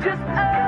Just uh,